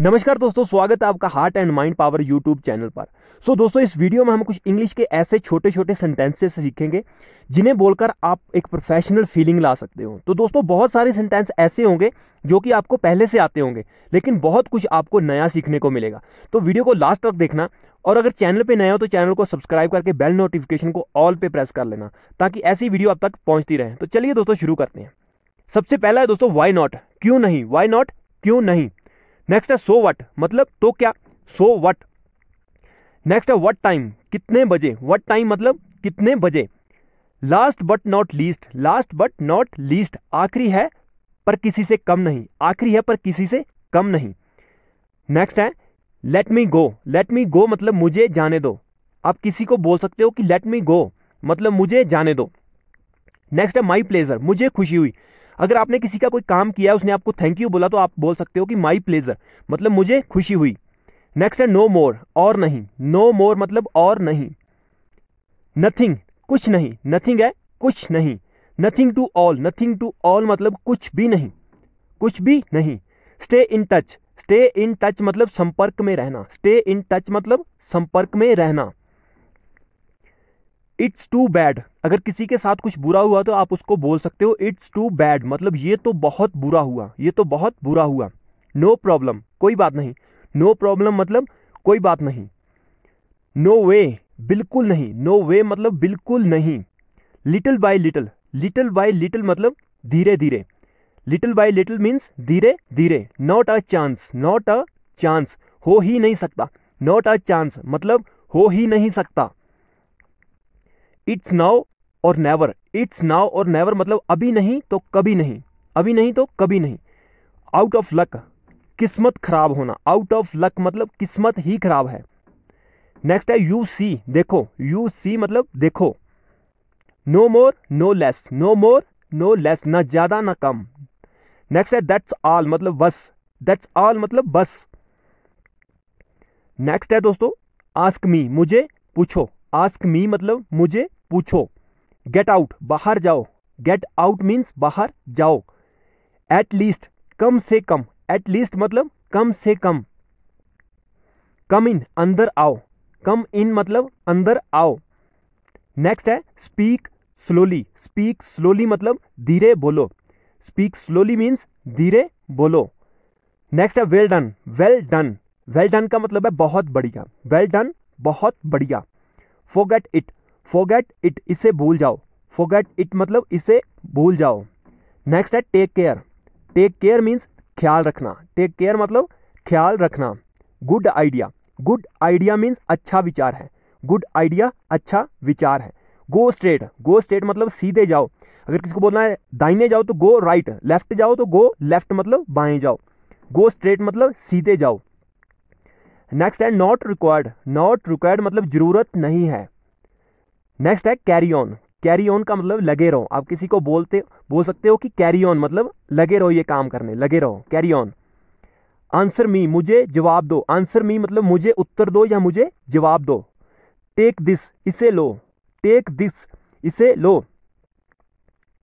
नमस्कार दोस्तों स्वागत है आपका heart and mind power YouTube channel पर। सो so, दोस्तों इस वीडियो में हम कुछ इंग्लिश के ऐसे छोटे छोटे सेंटेंसेस सीखेंगे जिन्हें बोलकर आप एक प्रोफेशनल फीलिंग ला सकते हो। तो दोस्तों बहुत सारे सेंटेंस ऐसे होंगे जो कि आपको पहले से आते होंगे लेकिन बहुत कुछ आपको नया सीखने को मिलेगा। तो वीडियो को लास्ट तक देखना और अगर चैनल पर नया हो तो चैनल को सब्सक्राइब करके बेल नोटिफिकेशन को ऑल पे प्रेस कर लेना ताकि ऐसी वीडियो आप तक पहुँचती रहे। तो चलिए दोस्तों शुरू करते हैं। सबसे पहला है दोस्तों वाई नॉट क्यों नहीं? वाई नॉट क्यों नहीं? नेक्स्ट है सो वट मतलब तो क्या? सो वट नेक्स्ट है वट टाइम कितने बजे? वट टाइम मतलब कितने बजे? Last but not least last but not least आखिरी है पर किसी से कम नहीं। आखिरी है पर किसी से कम नहीं। नेक्स्ट है let me go let me गो मतलब मुझे जाने दो। आप किसी को बोल सकते हो कि लेट मी गो मतलब मुझे जाने दो। नेक्स्ट है माई प्लेजर मुझे खुशी हुई। अगर आपने किसी का कोई काम किया उसने आपको थैंक यू बोला तो आप बोल सकते हो कि माई प्लेजर मतलब मुझे खुशी हुई। नेक्स्ट है नो मोर और नहीं। नो मोर मतलब और नहीं। नथिंग कुछ नहीं। नथिंग है, कुछ नहीं। Nothing to all nothing to all मतलब कुछ भी नहीं। कुछ भी नहीं। Stay in touch stay in touch मतलब संपर्क में रहना। स्टे इन टच मतलब संपर्क में रहना। It's too bad. अगर किसी के साथ कुछ बुरा हुआ तो आप उसको बोल सकते हो, इट्स टू बैड। मतलब ये तो बहुत बुरा हुआ, ये तो बहुत बुरा हुआ। नो no प्रॉब्लम कोई बात नहीं। नो no प्रॉब्लम मतलब कोई बात नहीं। नो no वे बिल्कुल नहीं। नो no वे मतलब बिल्कुल नहीं। Little by little little by little मतलब धीरे धीरे। लिटिल बाय लिटिल मीन्स धीरे धीरे। Not a chance not a chance हो ही नहीं सकता। नॉट अ चांस मतलब हो ही नहीं सकता। It's now or never. It's now or never मतलब अभी नहीं तो कभी नहीं। अभी नहीं तो कभी नहीं। आउट ऑफ़ लक, किस्मत खराब होना। आउट ऑफ़ लक मतलब किस्मत ही खराब है। नेक्स्ट है यू सी, देखो। यू सी मतलब देखो। No more, no less. No more, no less. ना ज़्यादा, ना कम। नेक्स्ट है दैट्स ऑल मतलब बस। दैट्स ऑल मतलब बस। नेक्स्ट है दोस्तों, आस्क मी। मुझे पूछो। आस्क मी मतलब मुझे पूछो गेट आउट बाहर जाओ. गेट आउट मीन्स बाहर जाओ. एट लीस्ट कम से कम. एट लीस्ट मतलब कम से कम। कम इन अंदर आओ. कम इन मतलब अंदर आओ। नेक्स्ट है स्पीक स्लोली स्पीक स्लोली मतलब धीरे बोलो। स्पीक स्लोली मीन्स धीरे बोलो। नेक्स्ट है well done well done well done का मतलब है बहुत बढ़िया। वेल डन बहुत बढ़िया। फोगेट इट फोगेट इट इसे भूल जाओ। फोगेट इट मतलब इसे भूल जाओ। नेक्स्ट है take care take care means ख्याल रखना। टेक केयर मतलब ख्याल रखना। Good idea good idea means अच्छा विचार है। गुड आइडिया अच्छा विचार है। गो स्ट्रेट गो स्ट्रेट मतलब सीधे जाओ। अगर किसी को बोलना है दाइने जाओ तो गो राइट लेफ़्ट जाओ तो गो लेफ़्ट मतलब बाएँ जाओ। गो स्ट्रेट मतलब सीधे जाओ। नेक्स्ट है नॉट रिक्वायर्ड नॉट रिक्वायर्ड मतलब ज़रूरत नहीं है। नेक्स्ट है कैरी ऑन कैरी ऑन का मतलब लगे रहो। आप किसी को बोलते, बोल सकते हो कि कैरी ऑन मतलब लगे रहो ये काम करने, लगे रहो। कैरी ऑन आंसर मी मुझे जवाब दो। आंसर मी मतलब मुझे उत्तर दो या मुझे जवाब दो। टेक दिस इसे लो। टेक दिस इसे लो।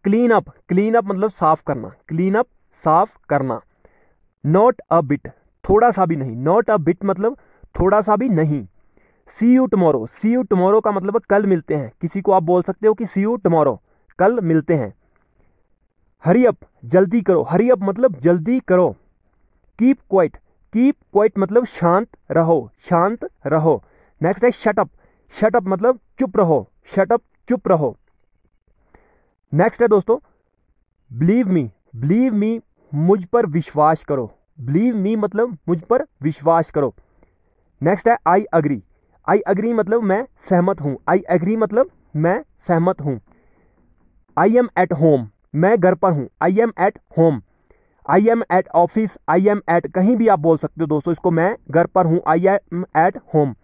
क्लीन अप क्लीन अप मतलब साफ़ करना। क्लीन अप साफ़ करना। नॉट अ बिट थोड़ा सा भी नहीं। नॉट अ बिट मतलब थोड़ा सा भी नहीं। See you tomorrow see you tomorrow का मतलब कल मिलते हैं। किसी को आप बोल सकते हो कि सी यू टमोरो कल मिलते हैं। हरी अप जल्दी करो। हरी अप मतलब जल्दी करो। कीप क्वाइट कीप क्वाइट मतलब शांत रहो। शांत रहो। नेक्स्ट है शटअप शटअप मतलब चुप रहो। शटअप चुप रहो। नेक्स्ट है दोस्तों बिलीव मी बिलीव मी मुझ पर विश्वास करो। बिलीव मी मतलब मुझ पर विश्वास करो। नेक्स्ट है आई अग्री आई अग्री मतलब मैं सहमत हूँ। आई एग्री मतलब मैं सहमत हूँ। आई एम एट होम मैं घर पर हूँ। I am at home I am at office I am at कहीं भी आप बोल सकते हो दोस्तों, इसको मैं घर पर हूँ। I am at home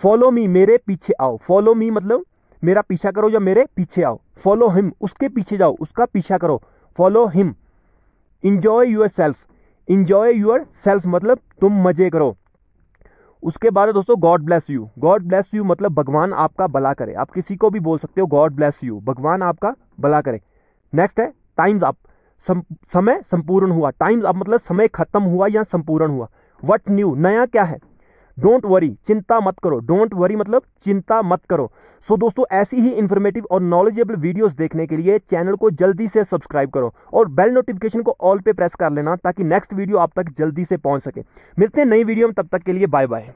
follow me मेरे पीछे आओ। फॉलो मी मतलब मेरा पीछा करो या मेरे पीछे आओ। फॉलो हिम उसके पीछे जाओ। उसका पीछा करो। Follow him enjoy yourself enjoy yourself मतलब तुम मज़े करो। उसके बाद दोस्तों God bless you God bless you मतलब भगवान आपका भला करे। आप किसी को भी बोल सकते हो गॉड ब्लेस यू भगवान आपका भला करे। नेक्स्ट है टाइम्स अप सम, समय संपूर्ण हुआ। टाइम्स अप मतलब समय खत्म हुआ या संपूर्ण हुआ। वट न्यू नया क्या है? डोंट वरी चिंता मत करो। डोंट वरी मतलब चिंता मत करो। सो so, दोस्तों ऐसी ही इन्फॉर्मेटिव और नॉलेजेबल वीडियोस देखने के लिए चैनल को जल्दी से सब्सक्राइब करो और बेल नोटिफिकेशन को ऑल पे प्रेस कर लेना ताकि नेक्स्ट वीडियो आप तक जल्दी से पहुँच सके। मिलते हैं नई वीडियो में तब तक के लिए बाय बाय